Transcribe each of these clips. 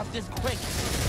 off this quick.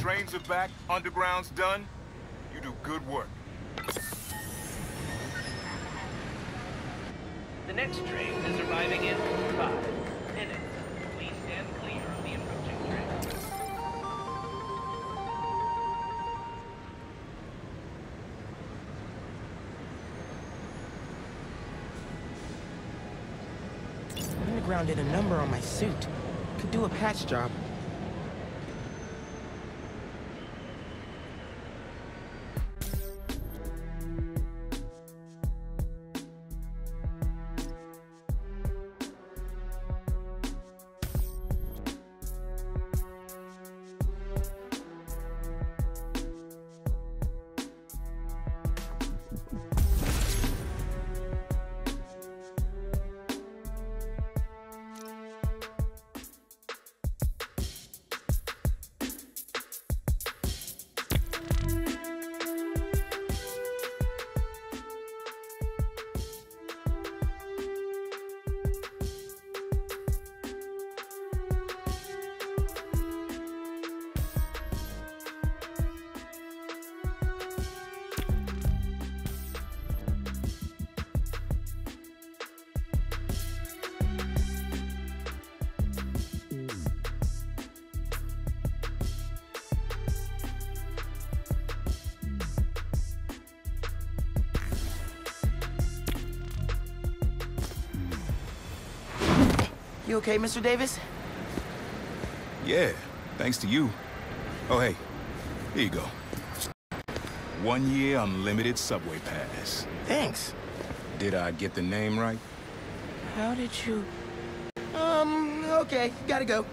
Trains are back, underground's done. You do good work. The next train is arriving in five minutes. Please stand clear of the approaching train. Underground did a number on my suit. Could do a patch job. You okay, Mr. Davis? Yeah, thanks to you. Oh, hey, here you go. One year unlimited subway pass. Thanks. Did I get the name right? How did you... Um, okay, gotta go.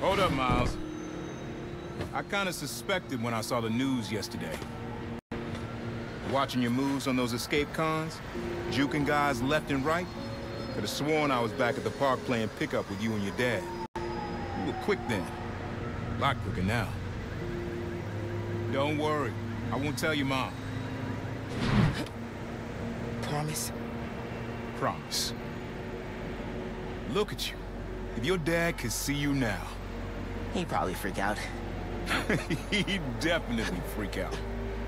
Hold up, Miles. I kinda suspected when I saw the news yesterday. Watching your moves on those escape cons, juking guys left and right, could have sworn I was back at the park playing pickup with you and your dad. You were quick then. A lot quicker now. Don't worry. I won't tell your mom. Promise? Promise. Look at you. If your dad could see you now, He'd probably freak out. he'd definitely freak out.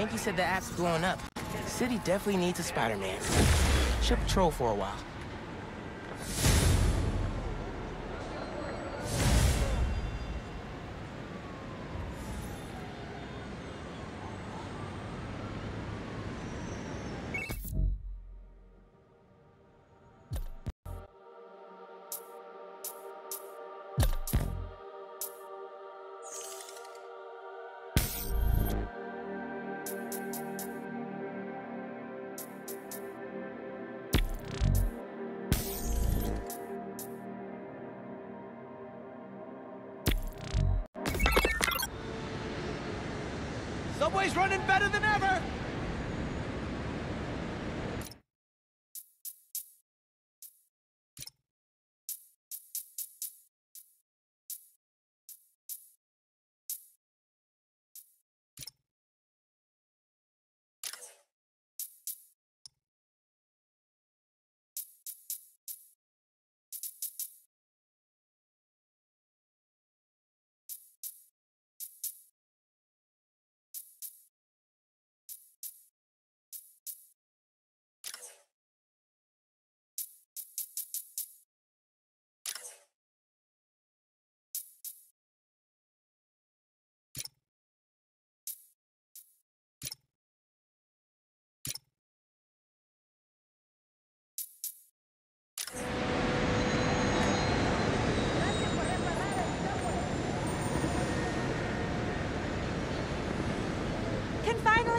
Ganke said the app's blowing up. City definitely needs a Spider-Man. Should patrol for a while.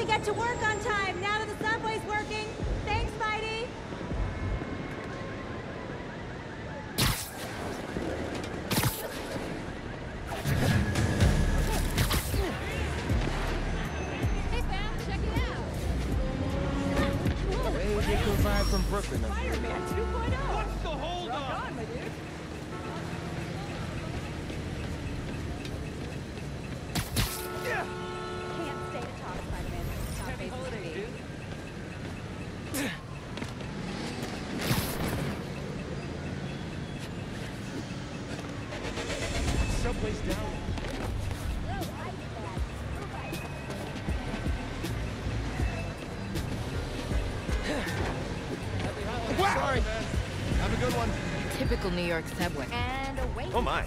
Finally get to work on time Subway's down. Sorry. Have a good one. Typical New York subway. And away. Oh my.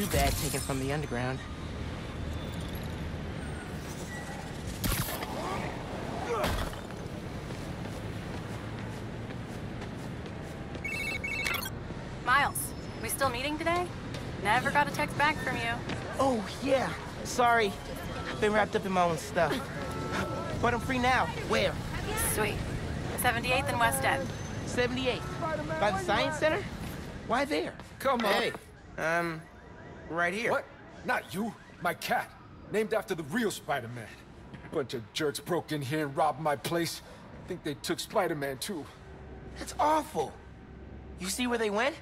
Too bad taken from the underground. Miles, we still meeting today? Never got a text back from you. Oh, yeah. Sorry. Been wrapped up in my own stuff. But I'm free now. Where? Sweet. 78th and West End. 78. By the Science Center? Why there? Come on. Hey, Um, right here. What? Not you. My cat. Named after the real Spider-Man. Bunch of jerks broke in here and robbed my place. I think they took Spider-Man too. That's awful. You see where they went?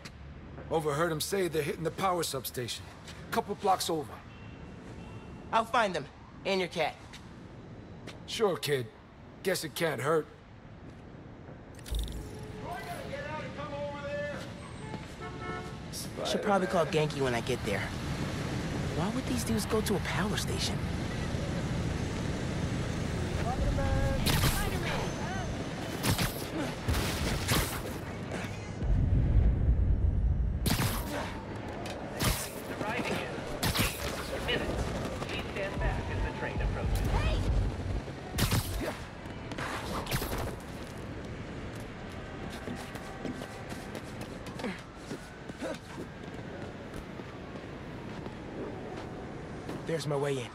Overheard them say they're hitting the power substation. Couple blocks over. I'll find them. And your cat. Sure, kid. Guess it can't hurt. Should probably call Ganke when I get there. Why would these dudes go to a power station? Arriving in minutes. Please stand back as the train approaches. There's my way in.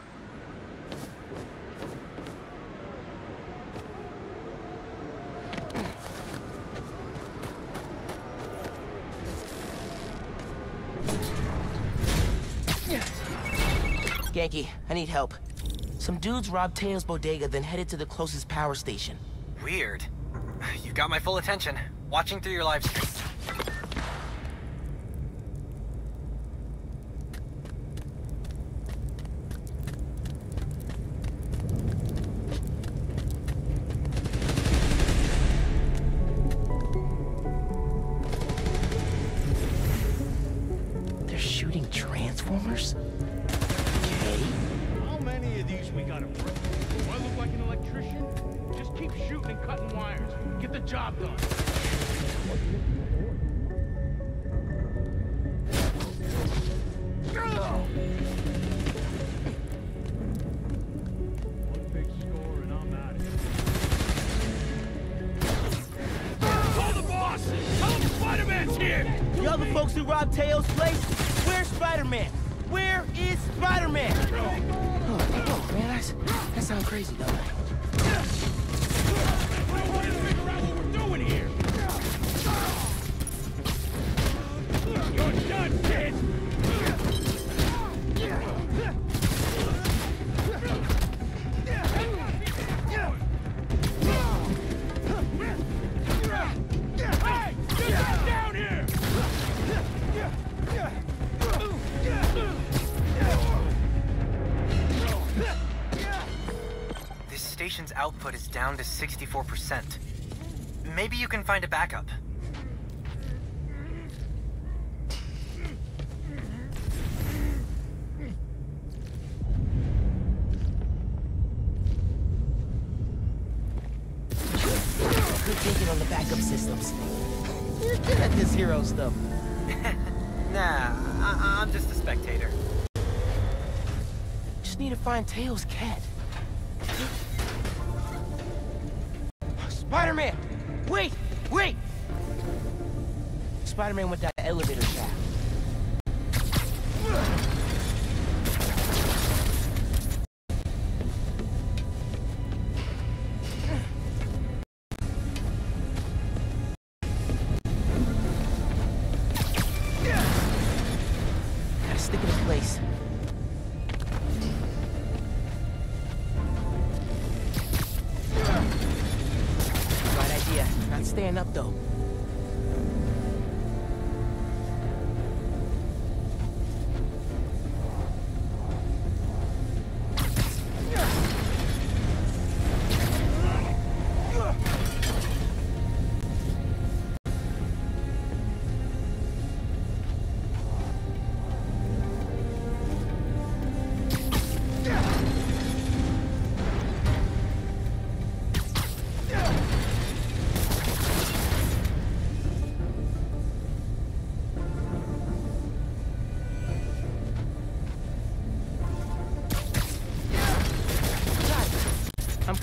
Ganke, I need help. Some dudes robbed Teo's bodega, then headed to the closest power station. weird. You got my full attention. Watching through your live stream. Transformers? Okay. How many of these we gotta break? Do I look like an electrician? Just keep shooting and cutting wires. Get the job done. Spider-Man? Oh, oh, man, that's, that sounds crazy, though. Output is down to 64%. Maybe you can find a backup. Good thinking on the backup systems. You're good at this hero stuff. Nah, I- I'm just a spectator. Just need to find Tails' cat. Spider-Man! Wait! Wait! Spider-Man went the elevator shaft.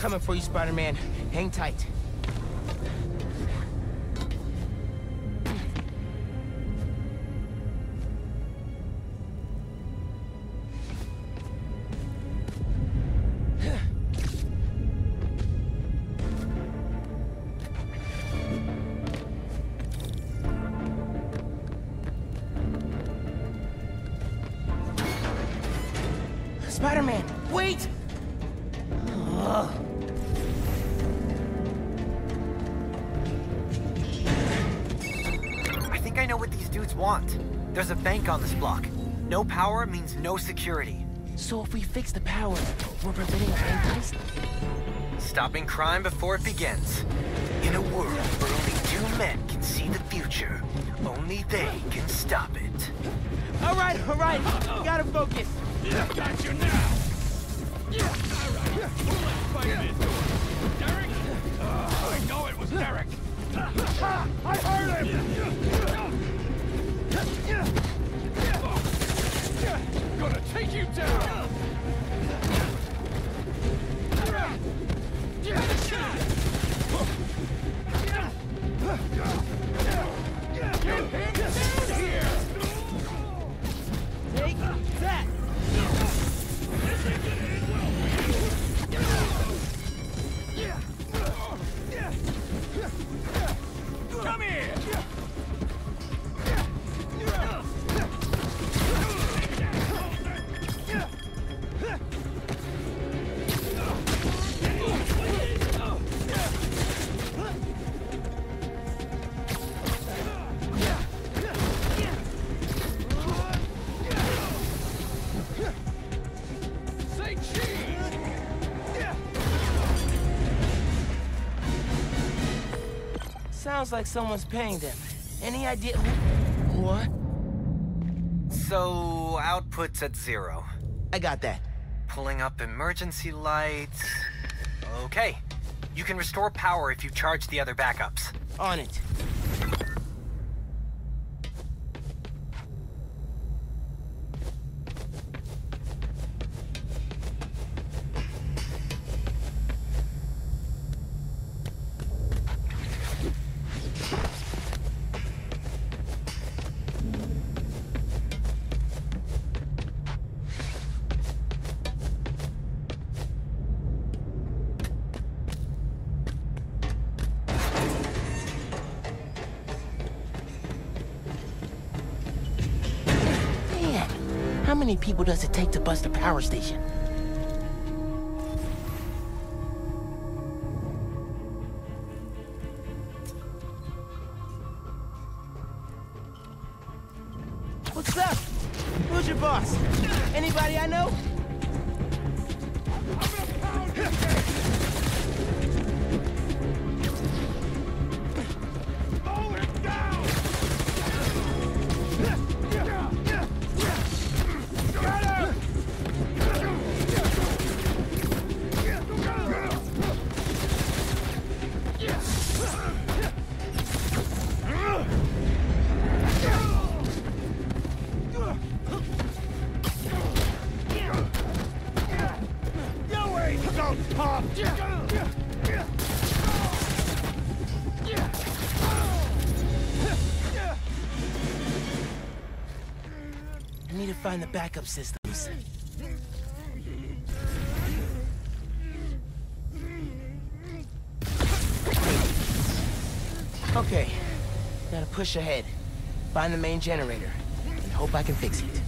Coming for you, Spider-Man. Hang tight. Power no security. So if we fix the power, we're preventing a bank heist? Stopping crime before it begins. In a world where only two men can see the future, only they can stop it. All right, all right. Gotta focus. Got you now! Spider-Man do it? Sounds like someone's paying them. Any idea who... What? So, output's at zero. I got that. Pulling up emergency lights. Okay. You can restore power if you charge the other backups. On it. Many people does it take to bust a power station? Backup systems. Okay, gotta push ahead. Find the main generator, and hope I can fix it.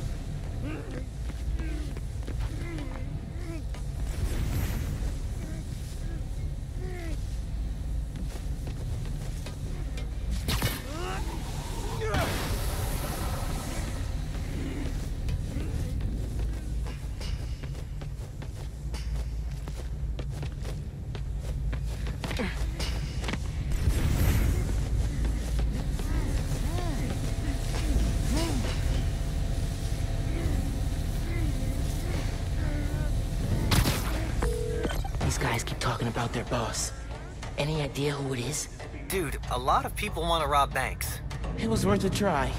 Idea who it is? Dude, a lot of people want to rob banks. It was worth a try.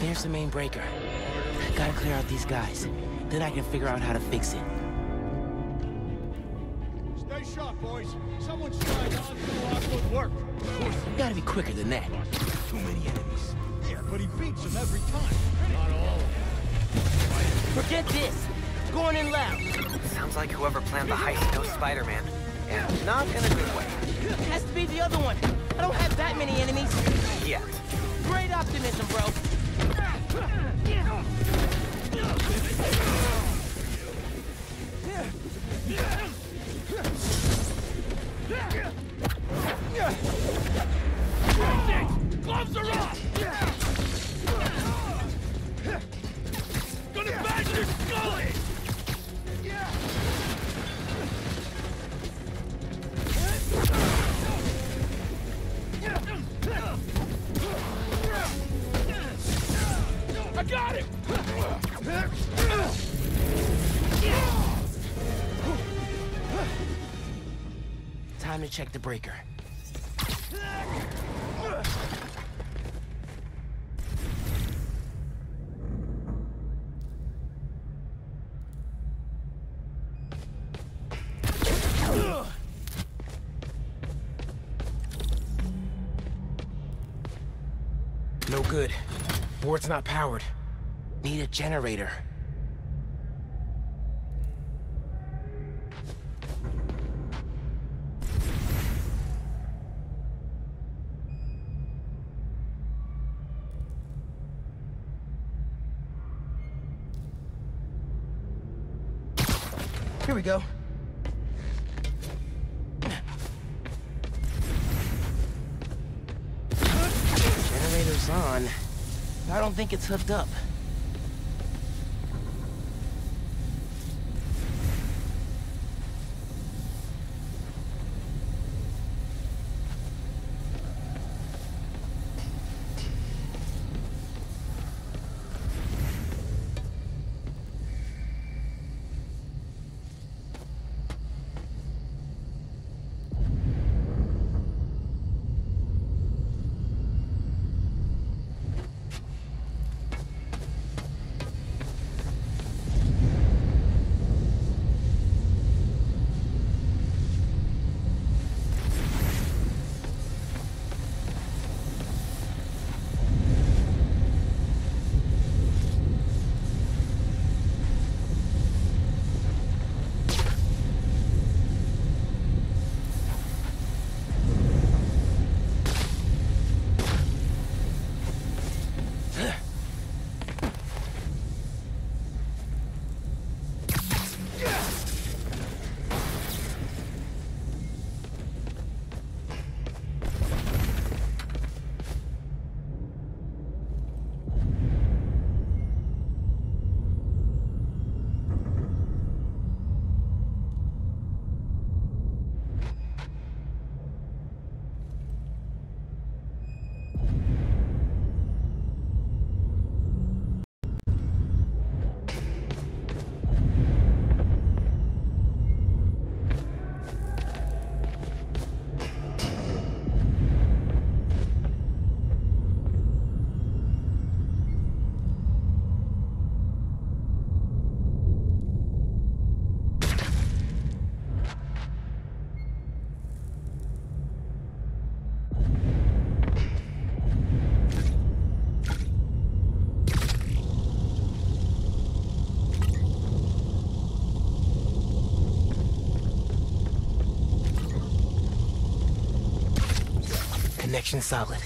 There's the main breaker. Gotta clear out these guys. Then I can figure out how to fix it. Stay sharp, boys. Someone's trying to undo our good work. You gotta be quicker than that. Too many enemies. Yeah, but he beats them every time. Not all of them. Forget this. Going in loud. Sounds like whoever planned the heist knows Spider-Man. And not in a good way. Has to be the other one. I don't have that many enemies. Yet. Great optimism, bro. Check the breaker. No good. Board's not powered. Need a generator. On. I don't think it's hooked up. Connection solid.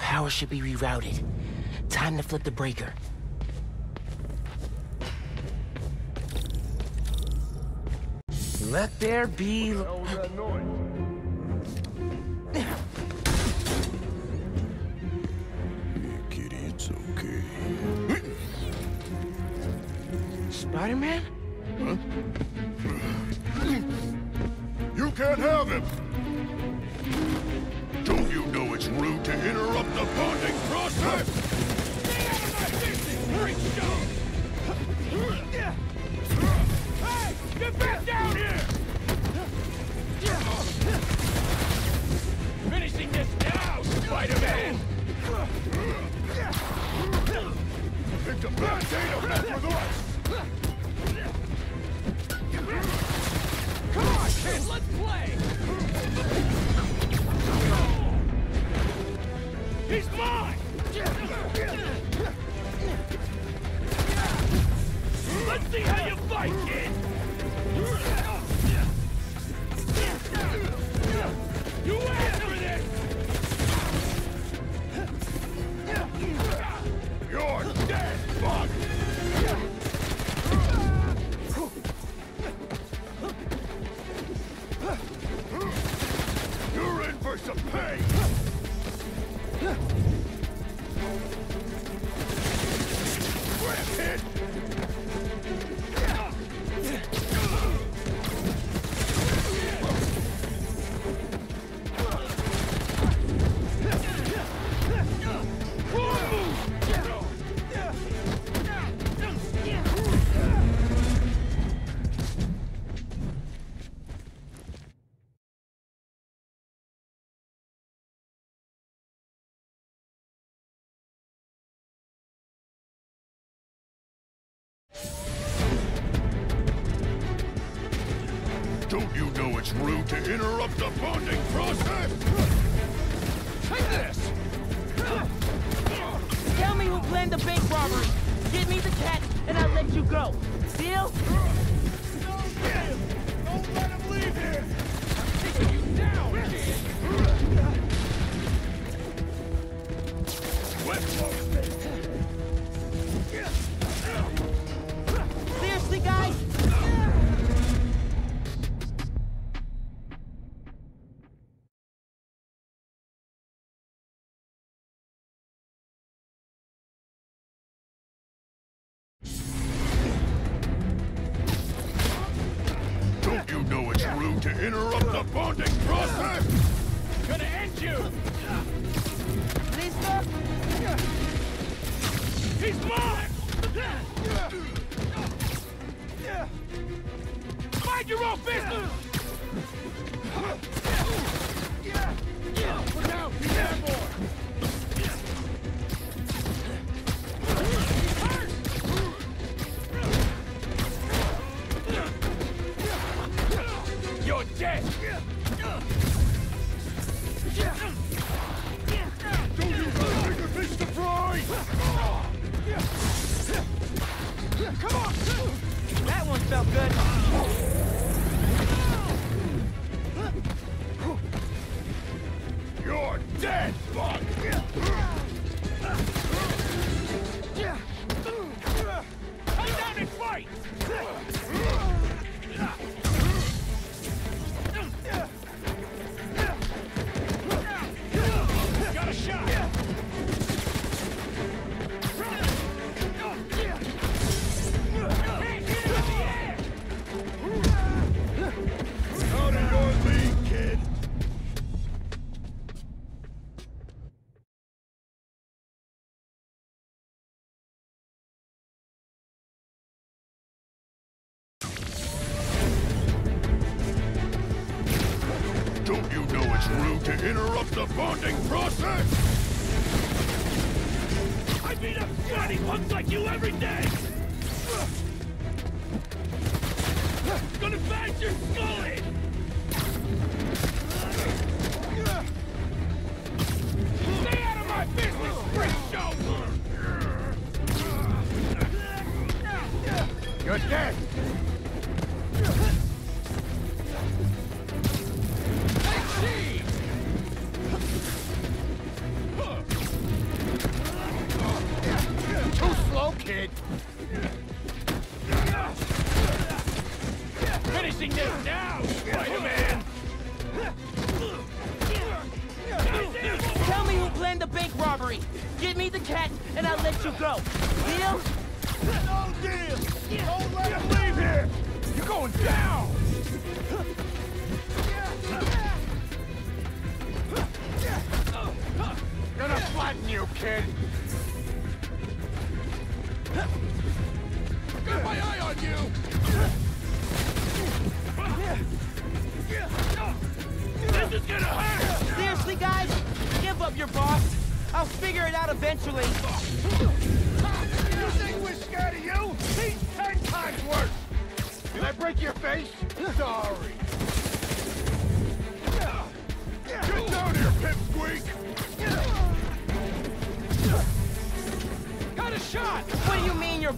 Power should be rerouted. Time to flip the breaker. Let there be... Kitty, it's okay. Spider-Man? Don't you know it's rude to interrupt the bonding process? Take this! Tell me who planned the bank robbery. Give me the cat, and I'll let you go. Deal? No deal! Don't let him leave here! I'm taking you down guys?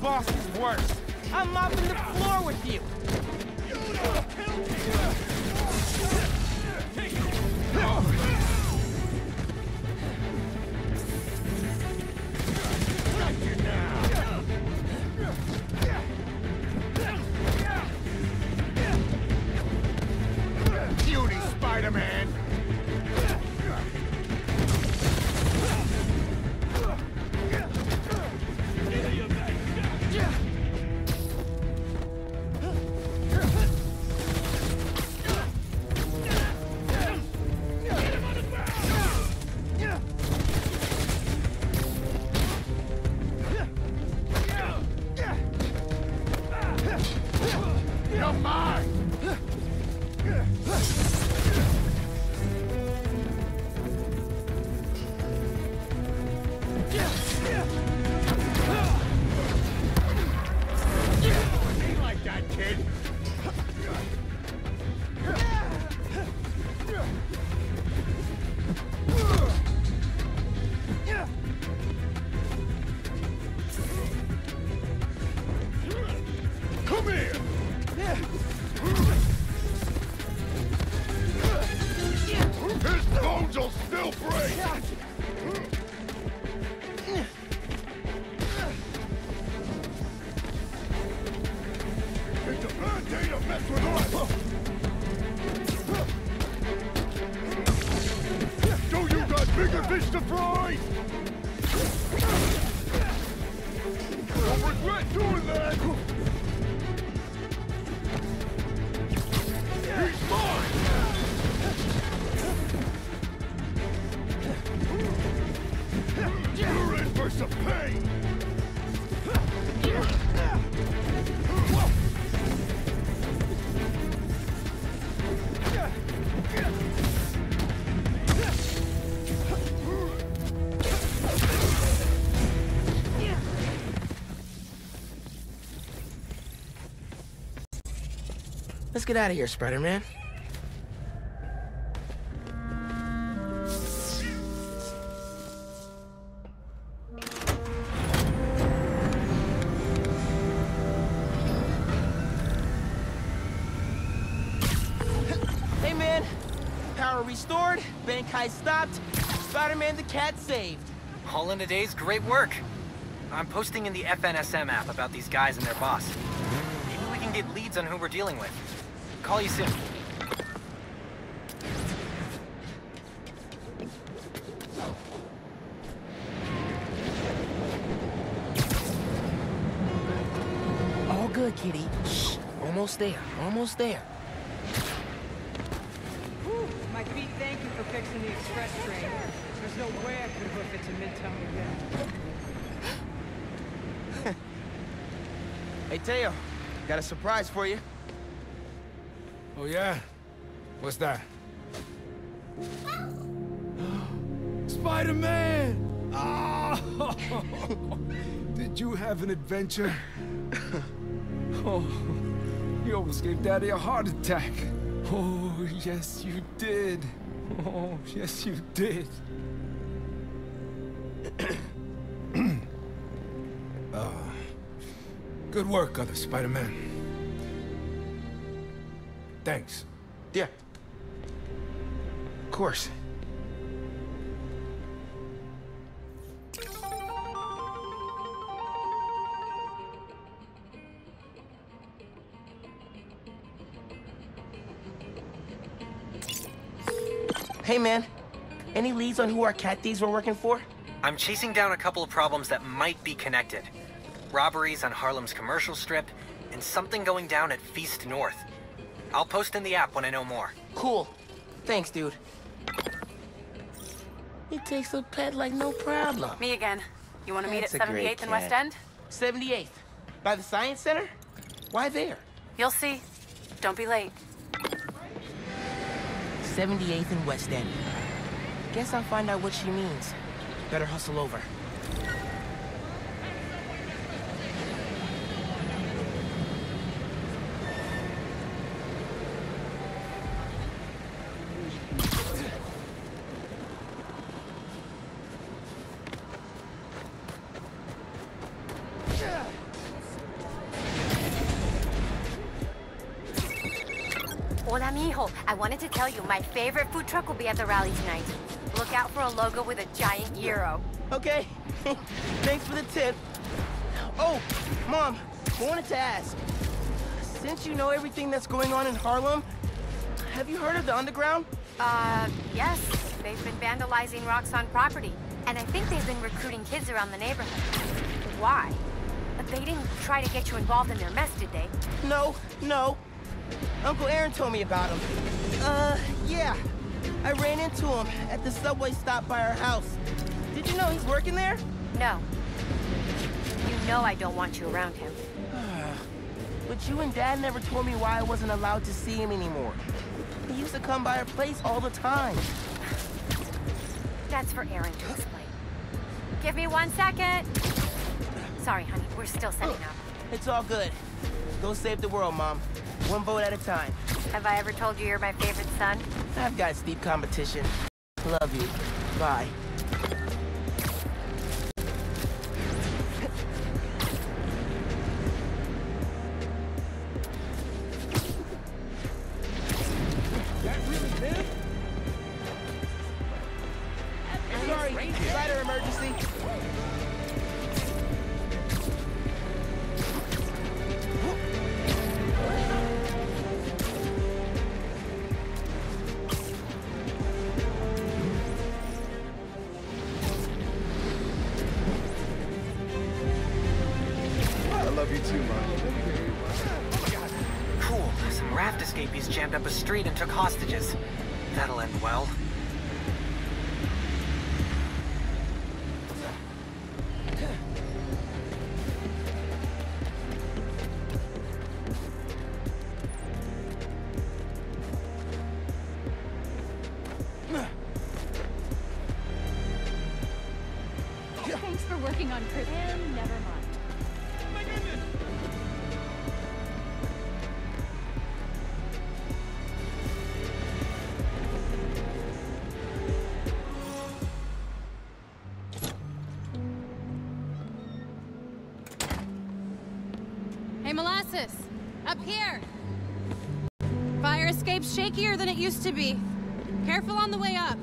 Boss is worse? I'm mopping the floor with you! Cutie, Spider-Man! Still break! Get out of here, Spider-Man. Hey man, power restored, bank heist stopped, Spider-Man the cat saved. All in a day's great work. I'm posting in the FNSM app about these guys and their boss. Maybe we can get leads on who we're dealing with. Call you soon. All good, kitty. Shh. Almost there. Almost there. My feet thank you for fixing the express train. There's no way I could hoof it to Midtown again. Hey Teo, got a surprise for you. Oh, yeah? What's that? Spider-Man! Oh! Did you have an adventure? Oh, you almost gave Daddy a heart attack. Oh, yes, you did. Oh, yes, you did. oh. Good work, other Spider-Man. Thanks. Yeah. Of course. Hey man, any leads on who our cat thieves were working for? I'm chasing down a couple of problems that might be connected. Robberies on Harlem's commercial strip, and something going down at Feast North. I'll post in the app when I know more. Cool. Thanks, dude. He takes a pet like no problem. Me again. You want to meet at That's a great 78th and West. End? 78th. By the Science Center? Why there? You'll see. Don't be late. 78th and West End. Guess I'll find out what she means. Better hustle over. Wanted to tell you my favorite food truck will be at the rally tonight. Look out for a logo with a giant gyro. Okay. Thanks for the tip. Oh, Mom, I wanted to ask. Since you know everything that's going on in Harlem, have you heard of the Underground? Uh, yes. They've been vandalizing Roxxon property. And I think they've been recruiting kids around the neighborhood. Why? They didn't try to get you involved in their mess, did they? No, no. Uncle Aaron told me about him. Uh, yeah. I ran into him at the subway stop by our house. Did you know he's working there? No. You know I don't want you around him. But you and Dad never told me why I wasn't allowed to see him anymore. He used to come by our place all the time. That's for Aaron to explain. Give me one second. Sorry, honey. We're still setting up. It's all good. Go save the world, Mom. One vote at a time. Have I ever told you you're my favorite son? I've got steep competition. Love you. Bye. Up here! Fire escape's shakier than it used to be. Careful on the way up.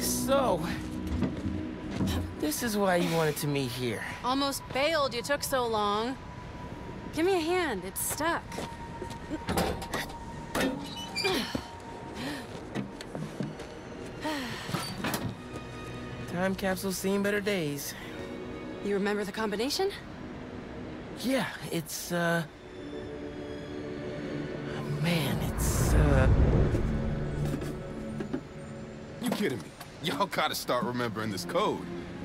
So, this is why you wanted to meet here. Almost bailed you took so long. Give me a hand, it's stuck. Time capsule's seen better days. You remember the combination? Yeah, it's, uh... Man, it's, uh... You kidding me? Y'all gotta start remembering this code.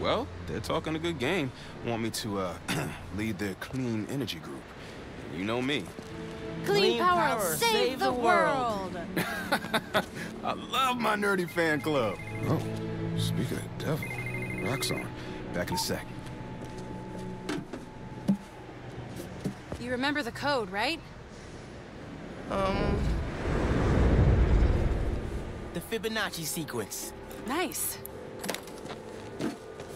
Well, they're talking a good game. Want me to, uh, lead their clean energy group. You know me. Clean, Clean power, power, save, save the, the world. I love my nerdy fan club. Oh, speaking of the devil, Roxxon. Back in a sec. You remember the code, right? Um... The Fibonacci sequence. Nice.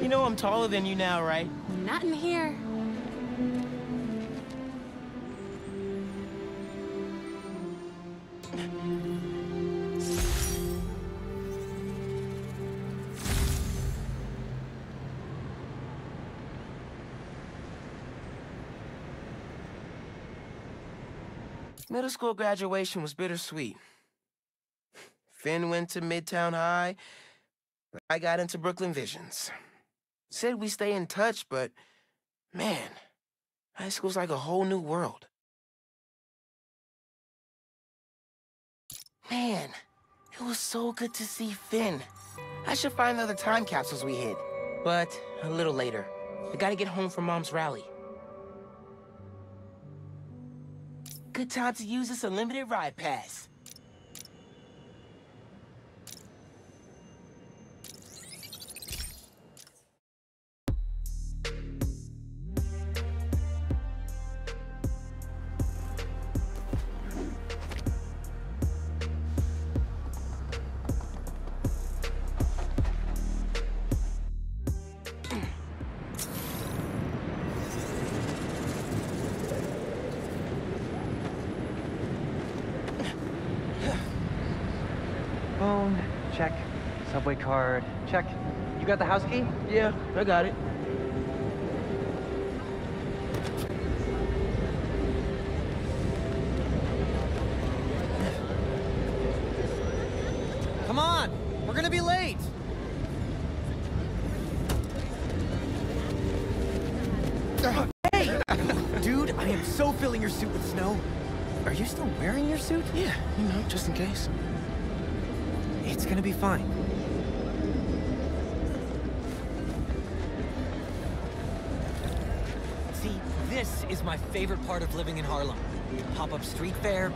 You know I'm taller than you now, right? Not in here. Middle school graduation was bittersweet. Phin went to Midtown High, I got into Brooklyn Visions. Said we stay in touch, but man, high school's like a whole new world. Man, it was so good to see Phin. I should find the other time capsules we hid. But a little later. I gotta get home for Mom's rally. Good time to use this unlimited ride pass. Got the house key? Yeah, I got it. Come on! We're gonna be late! Hey! Dude, I am so filling your suit with snow. Are you still wearing your suit? Yeah, you know, just in case. It's gonna be fine. Is my favorite part of living in Harlem. Pop-up street fair,